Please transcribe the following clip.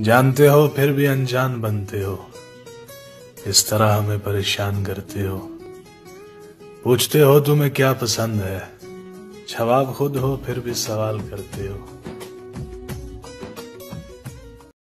जानते हो, फिर भी अनजान बनते हो। इस तरह हमें परेशान करते हो। पूछते हो, तुम्हें क्या पसंद है? जवाब खुद हो, फिर भी सवाल करते हो।